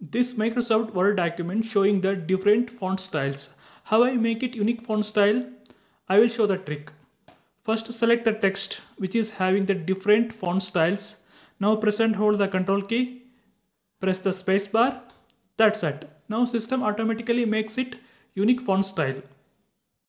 This Microsoft Word document showing the different font styles. How I make it unique font style? I will show the trick. First select the text which is having the different font styles. Now press and hold the control key. Press the space bar. That's it. Now system automatically makes it unique font style.